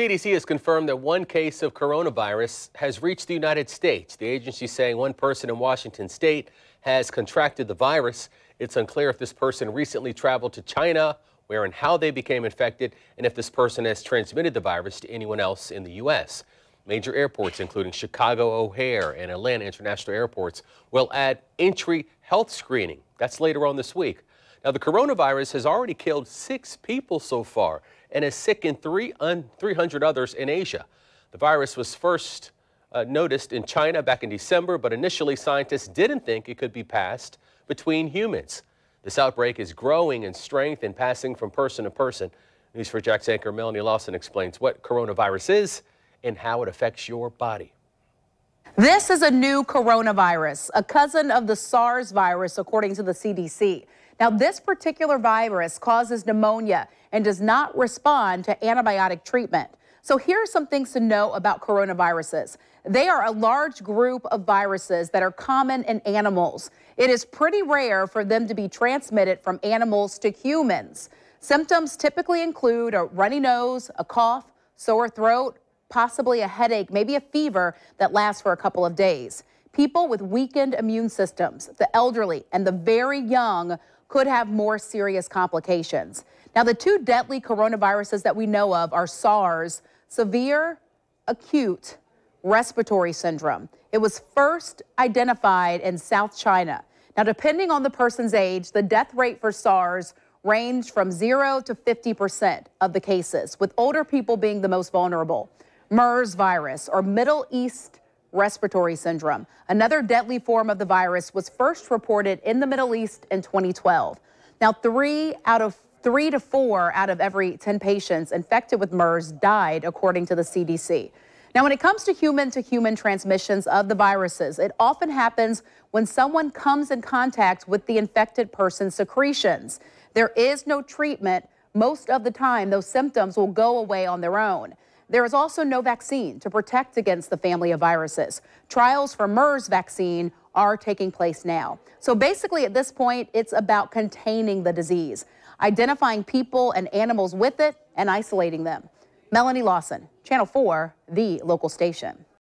CDC has confirmed that one case of coronavirus has reached the United States. The agency is saying one person in Washington state has contracted the virus. It's unclear if this person recently traveled to China, where and how they became infected, and if this person has transmitted the virus to anyone else in the U.S. Major airports, including Chicago O'Hare and Atlanta International Airports, will add entry health screening. That's later on this week. Now, the coronavirus has already killed six people so far and has sickened three 300 others in Asia. The virus was first uh, noticed in China back in December, but initially scientists didn't think it could be passed between humans. This outbreak is growing in strength and passing from person to person. News4JAX anchor Melanie Lawson explains what coronavirus is and how it affects your body. This is a new coronavirus, a cousin of the SARS virus, according to the CDC. Now, this particular virus causes pneumonia and does not respond to antibiotic treatment. So here are some things to know about coronaviruses. They are a large group of viruses that are common in animals. It is pretty rare for them to be transmitted from animals to humans. Symptoms typically include a runny nose, a cough, sore throat, possibly a headache, maybe a fever that lasts for a couple of days. People with weakened immune systems, the elderly, and the very young could have more serious complications. Now, the two deadly coronaviruses that we know of are SARS, severe acute respiratory syndrome. It was first identified in South China. Now, depending on the person's age, the death rate for SARS ranged from 0 to 50% of the cases, with older people being the most vulnerable. MERS virus, or Middle East respiratory syndrome. Another deadly form of the virus was first reported in the Middle East in 2012. Now, three out of three to four out of every 10 patients infected with MERS died, according to the CDC. Now, when it comes to human to human transmissions of the viruses, it often happens when someone comes in contact with the infected person's secretions. There is no treatment. Most of the time, those symptoms will go away on their own. There is also no vaccine to protect against the family of viruses. Trials for MERS vaccine are taking place now. So basically, at this point, it's about containing the disease, identifying people and animals with it, and isolating them. Melanie Lawson, Channel 4, the local station.